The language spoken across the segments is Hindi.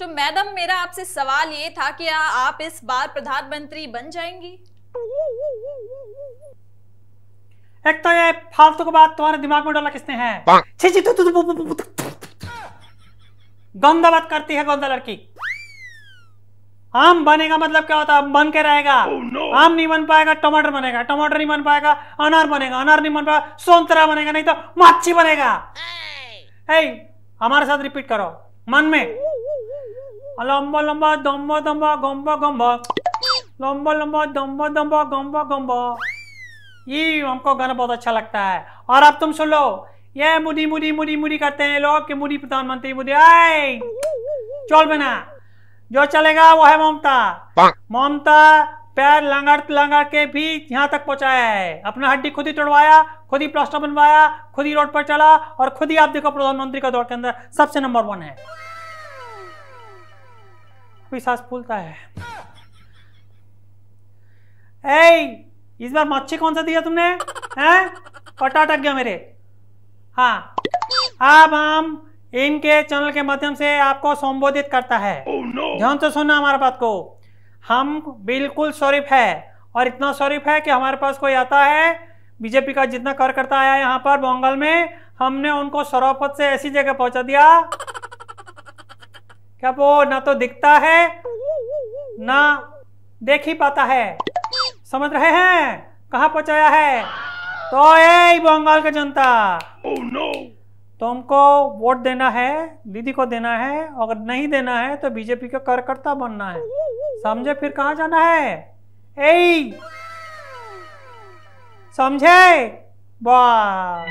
तो मैडम मेरा आपसे सवाल ये था कि आ- आप इस बार प्रधानमंत्री बन जाएँगी? एक तो ये फालतू की बात तुम्हारे दिमाग में डाला किसने है? छी छी तू तू गंदा बात करती है गंदा लड़की। आम बनेगा मतलब क्या होता है? बन के रहेगा। Oh, no. आम नहीं बन पाएगा टमाटर बनेगा। टमाटर नहीं बन पाएगा अनार बनेगा। अनार नहीं बन पाएगा संतरा बनेगा नहीं तो मच्छी बनेगा। ए हमारे साथ रिपीट करो। मन में। लंबा लंबा दम्बा दम्बा गम्बा गम्बा लंबा लंबा दम्बा दम्बा गम्बा गम्बा ये हमको गाना बहुत अच्छा लगता है। और अब तुम सुन लो। ये मुड़ी मुड़ी मुड़ी मुड़ी करते हैं लोग कि मुड़ी प्रधानमंत्री मुड़ी। आए! चल बिना। जो चलेगा वो है ममता। ममता पैर लंगड़ लंगड़ के भी यहाँ तक पहुँचाया है। अपना हड्डी खुद ही तोड़वाया खुद ही प्लास्टर बनवाया खुद ही रोड पर चला और खुद ही आप देखो प्रधानमंत्री का दौड़ के अंदर सबसे नंबर वन है। सांस फूलता है? ए इस बार मच्छी कौन सा दिया तुमने? हैं? अटक गया मेरे। हाँ। अब हम इनके चैनल के माध्यम से आपको संबोधित करता है। ध्यान oh, no. से सुनना हमारे बात को। हम बिल्कुल शरीफ है और इतना शरीफ है कि हमारे पास कोई आता है। बीजेपी का जितना कार्यकर्ता आया यहाँ पर बंगाल में हमने उनको शराफत से ऐसी जगह पहुँचा दिया। क्या वो ना तो दिखता है ना देख ही पाता है। समझ रहे हैं? कहाँ पहुँचाया है? तो ए बंगाल की जनता। Oh, no. तुमको वोट देना है दीदी को देना है अगर नहीं देना है तो बीजेपी का कार्यकर्ता बनना है। समझे फिर कहाँ जाना है? ए समझे? वाह।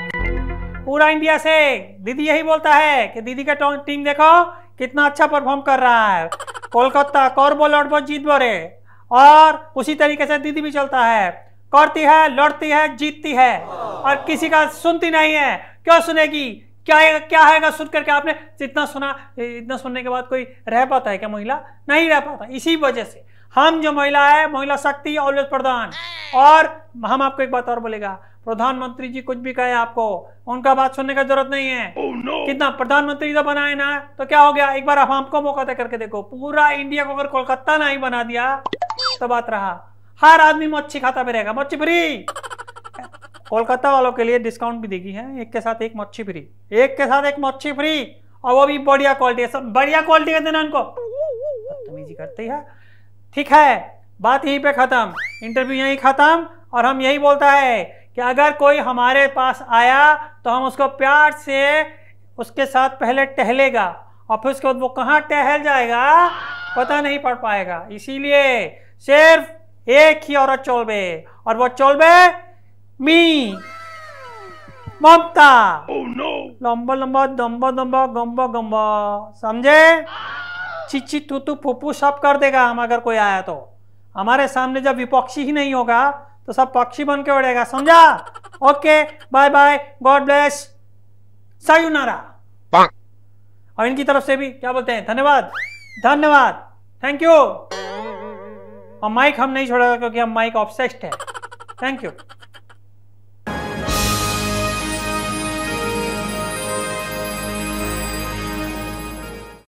पूरा इंडिया से दीदी यही बोलता है कि दीदी का टीम देखो कितना अच्छा परफॉर्म कर रहा है। कोलकाता कौरबो लड़बो जीत बोरे। और उसी तरीके से दीदी भी चलता है। करती है लड़ती है जीतती है। और किसी का सुनती नहीं है। क्यों सुनेगी? क्या है क्या है सुन करके आपने जितना सुना इतना सुनने के बाद कोई रह पाता है क्या महिला? नहीं रह पाता। इसी वजह से हम जो महिला है महिला शक्ति ऑलवेज प्रधान। और हम आपको एक बात और बोलेगा। प्रधानमंत्री जी कुछ भी कहे आपको उनका बात सुनने का ज़रूरत नहीं है। Oh, no. कितना प्रधानमंत्री तो बनाए ना तो क्या हो गया? एक बार आप हमको मौका दे करके देखो पूरा इंडिया को अगर कोलकाता नहीं बना दिया तो बात रहा। हर आदमी मच्छी खाता भी रहेगा मच्छी फ्री। कोलकाता वालों के लिए डिस्काउंट भी देगी है एक के साथ एक मच्छी फ्री एक के साथ एक मच्छी फ्री और वो भी बढ़िया क्वालिटी है सब बढ़िया क्वालिटी का देना उनको। बदतमीजी करते ही। है ठीक है बात यहीं पे खत्म। इंटरव्यू यहीं खत्म और हम यही बोलता है कि अगर कोई हमारे पास आया तो हम उसको प्यार से उसके साथ पहले टहलेगा और फिर उसके बाद वो कहाँ टहल जाएगा पता नहीं पड़ पाएगा। इसीलिए सिर्फ़ एक ही औरत चोलबे और वो चोलबे मी ममता। लंबा लंबा दम्बा दम्बा गम्बा गम्बा समझे? चिच्ची तू तू फूफू सब कर देगा हम अगर कोई आया तो। हमारे सामने जब विपक्षी ही नहीं होगा तो सब पक्षी बन के उड़ेगा समझा? Okay bye bye God bless सायुनारा और इनकी तरफ़ से भी क्या बोलते हैं? धन्यवाद। धन्यवाद। थैंक यू और माइक हम नहीं छोड़ेगा क्योंकि हम माइक ऑफसेस्ट है। Thank you